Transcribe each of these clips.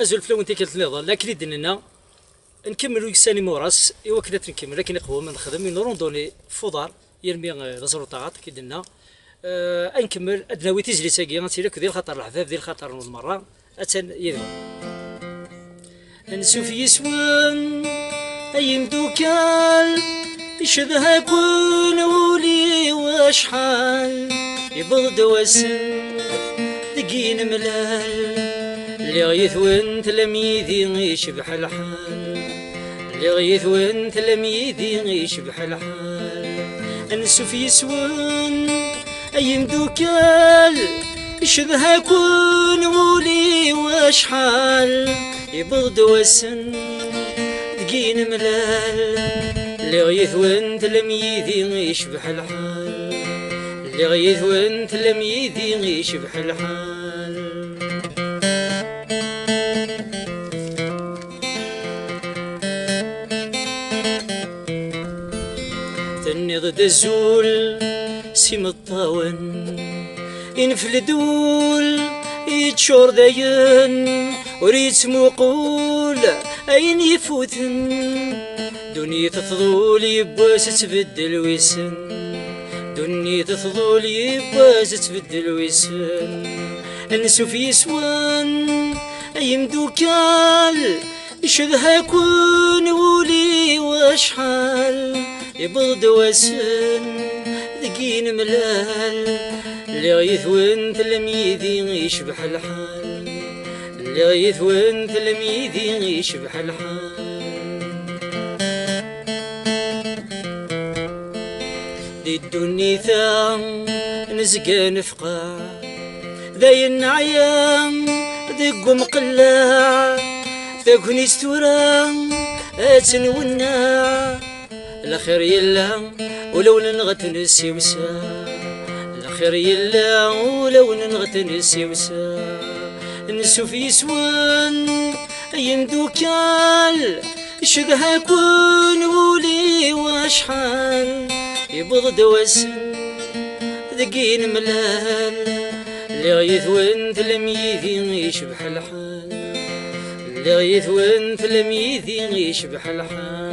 أزول فلو انت كنت نظام لكن دننا نكملوا يكساني موراس إيوا كنا نكمل لكن قوة من نخدم من روندوني فضار يرمي غزرو طاغات كي درنا آه انكمل ادناوي تيزلي ساقي غنسيلك ديال خطر العذاب ديال خطر المرة اتن يدو نسوف يسوان أي مدوكال يشذها كون ولي وأشحال يبغض وسن دقين ملال. اللي غيث وانت لم يذي يشبح الحال اللي غيث وانت لم يذي يشبح الحال انسف يسون أي مدوكال يشذها كون ولي واشحال يبغض وسن دقين ملال. اللي غيث وانت لم يذي يشبح الحال اللي غيث وانت لم يذي يشبح الحال تني ضد الزول سيم الطاون. ينفلدول يتشور داين وريت موقول أين يفوتن. دنيا تفضول يبواس تبدل ويسن. دنيا تفضول يبواس تبدل ويسن. نسوف يسوان أي مدوكال يشذها كون ولي وأشحال. يبغض وسن ذقين ملال اللي غيث وانت لم يذي يشبح الحال اللي غيث وانت لم يذي يشبح الحال دي الدنيا ثام نزقى نفقع ذي النعيام دق مقلع ذاك ستورا أتن ونا الاخير يلا ولو نغت نسي وسا الاخير يلا ولو نغت نسي وسا نسوف يسوان أيام دوكال شذها كون ولي وأشحال. يبغض وسن ذقين ملال. اللي غيث وانت لم يشبح الحال. اللي غيث وانت لم يذي يشبح الحال.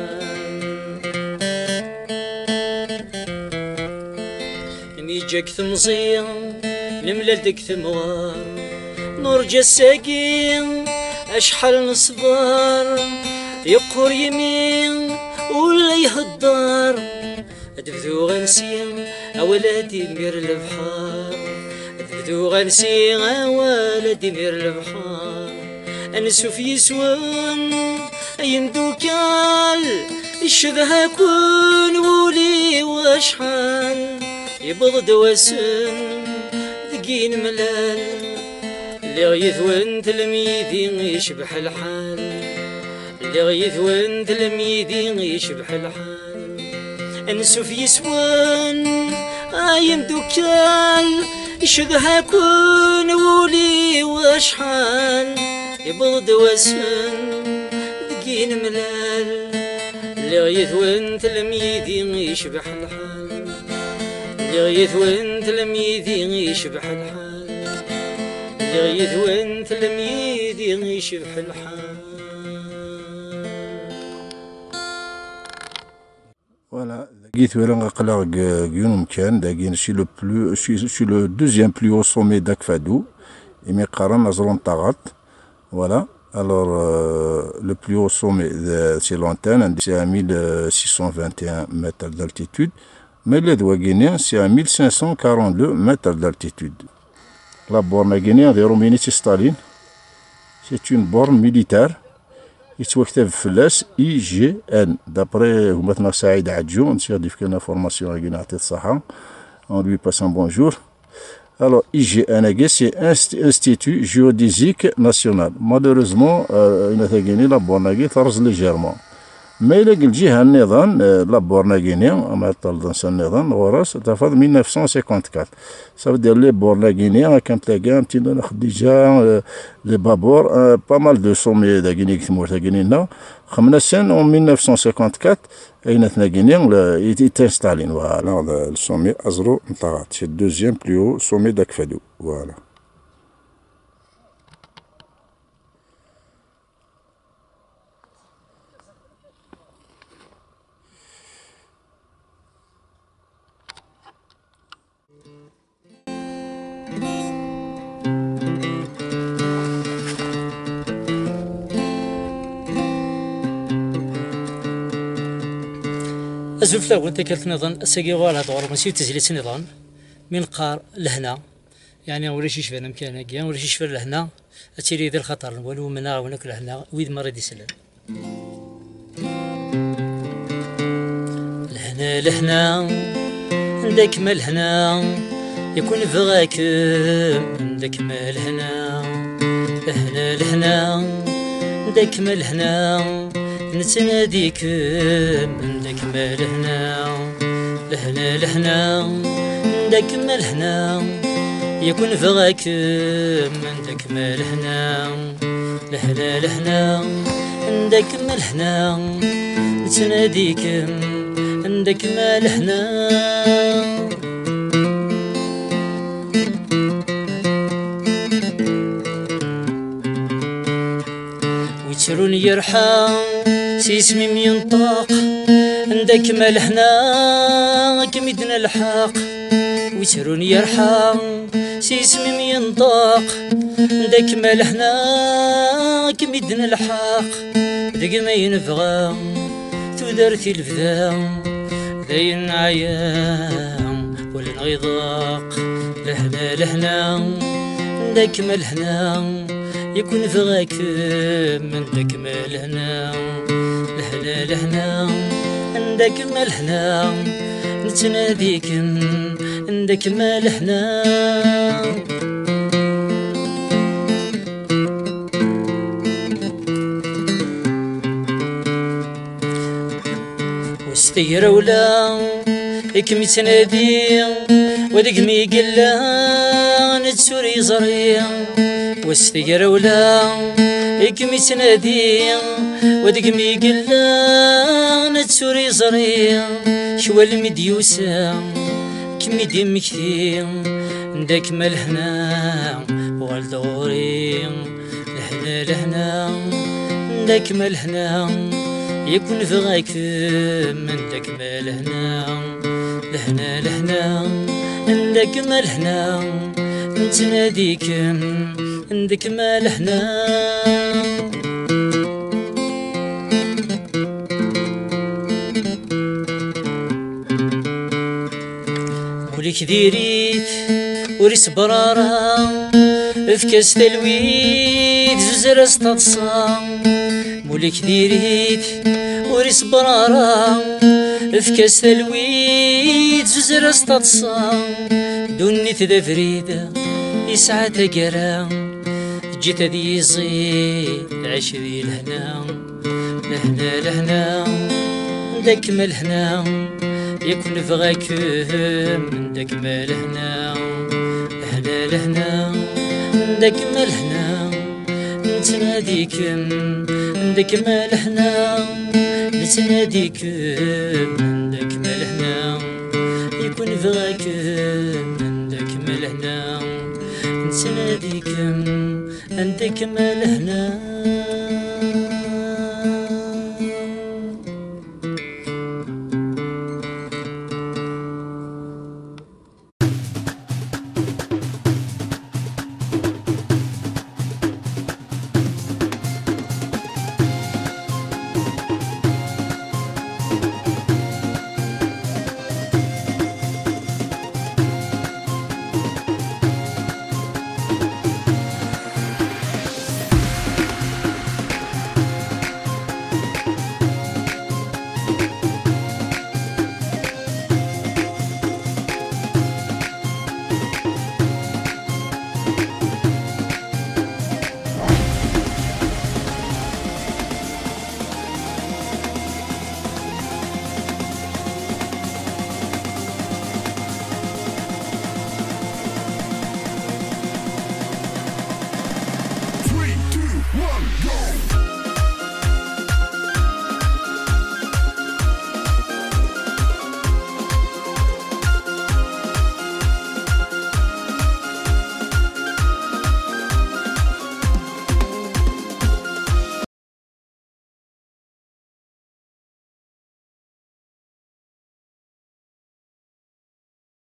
ميجاك ثمزيان نملالدك ثموار نور جساقين أشحال نصبر يقر يمين ولا يهدر ادفدو غنسي أولادي مير البحار. ادفدو غنسي أولادي مير البحار. انسوف يسوان أين دوكال؟ الشذها كون ولي وأشحال. يبغض وسن ذقين ملال. اللي غيث وانت لميذي يشبح الحال اللي غيث وانت لميذي يشبح الحال انسوف يسوان آيم دوكال شذها كون ولي واشحال يبغض وسن ذقين ملال. اللي غيث وانت لميذي يشبح الحال اللي غيث وانت لميذي يشبح الحال اللي غيث وانت لميذي يشبح الحال Voilà. Guit Weranga Kalar Gyunum Ken, Dagin, je le plus, je suis le deuxième plus haut sommet d'Akfadou, et mes Karan Azron Tarat. Voilà. Alors, euh, le plus haut sommet, c'est l'antenne, c'est à 1621 mètres d'altitude. Mais le doigt guinéen, c'est à 1542 mètres d'altitude. La borne guinéenne de Roménie Staline, c'est une borne militaire يتوكتب فلاس اي جي ان دابري همتنا سعيد عجو نسير ديف كنا فورماسيون غي نعطي الصحة اون لوي باس ان بونجور الوغ اي جي ان سي انستيتو جيوديزيك ناسيونال مالوروزمون انا ثاقيني لابورناكي ترز ليجيرمون ما إلا الجهة النظام لابورنا غينيا أما طلدنس النظام غراس تفض 1954 صافي دير لي بورنا غينيا كان تلاقى تينا خديجة لي بابور با مال دو سومي دا غيني كتمور تا غينينا خمنا سن اون 1954 أين تناقينيا يتنستالين فوالا السومي أزرو نطاغات سي دوزيام بلو سومي داكفادو فوالا. أزلفلا وانت كلت نظن أساقي غالا دور ماشي تزليت نظن. من قار لهنا. يعني ولا شي شفنا مكان هكا ولا شي شفنا لهنا. أتيري ذي الخطر ولو منا وناك لهنا. ويد مرة يسلم. لهنا لهنا. عندك ملهنا يكون فغاك. عندك ملهنا لهنا. لهنا عندك ملهنا نتناديك عندك ملهنا لهنا لهنا عندك ملهنا يكون فغاك عندك ملهنا لهنا لهنا عندك ملهنا نتناديك عندك ملهنا ويترون يرحم. سيسمي ينطق عندك ملحنا كمدنا الحق. ويترون يرحم سيسمي ينطق عندك ملحنا كمدنا الحق. دق ما ينفغى تودرتي الفدا. ذاين عيام ولا نغيضاق لهنا لهنا عندك ملحنا يكون فغاك من داك مالهنا لهنا لهنا. عندك مالهنا نتناديك عندك مالهنا وستير ولا إكم تنادي ودق مي قلا نتسوري زريا. واستير ولا إكم تنادي ودق مي قلا نتسوري زريا شوى المديوسا كمي دي مكتي عندك ملهنا والدوري لهنا لهنا عندك ملهنا يكون فغاك من داك مالهنا لهنا. لهنا عندك مالهنا نتناديك عندك مالهنا وليك ديريت وريس برارة في كاس تلويد زوزر استتصام مولك ديريت وريس برارة في كاس تلويد زوزر استتصام دوني ذا فريدة يسعى تقرا جيت ذي يزيد عيش ذي الهنا لهنا لهنا داك ملهنا يكون فغاك من داك مالهنا لهنا لهنا داك مالهنا نتناديك عندك مالحنا نتناديك عندك مالحنا يكون فغاك مالحنا نتناديك عندك مالحنا